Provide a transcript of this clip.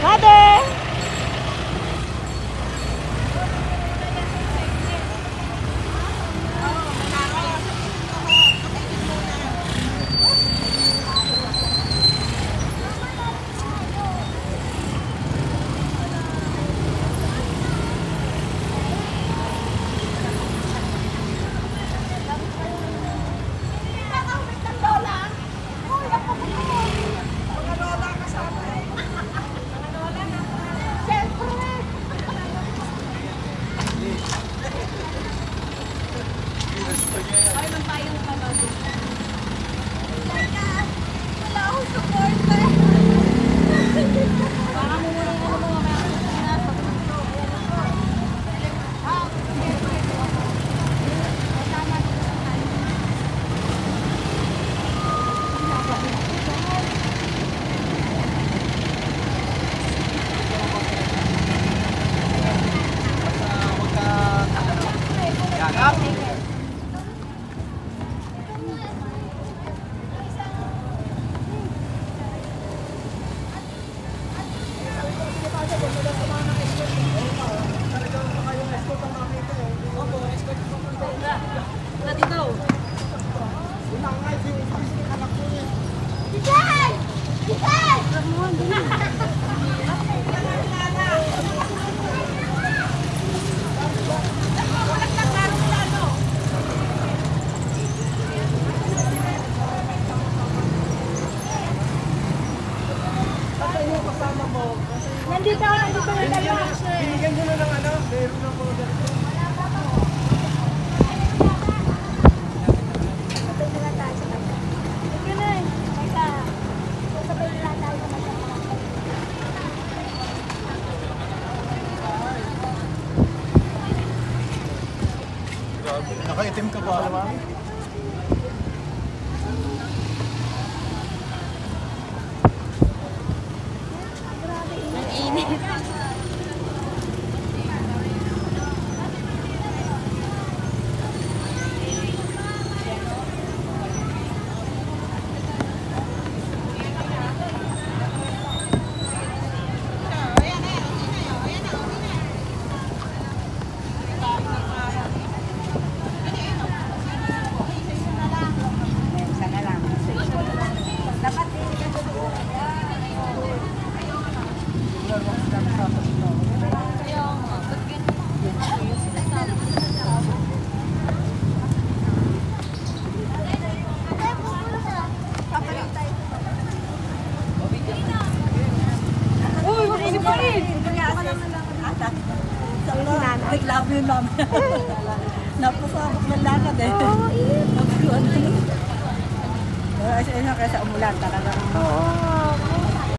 Cadê? Nandito, nandito na dalawa. Binigyan nyo na ng ano, meron na po Nakaitim ka pa. Nag-love yun namin. Napasabak ng lakad eh. Oo, init. Ay, sa inyo kaya sa umulan talagang Oo.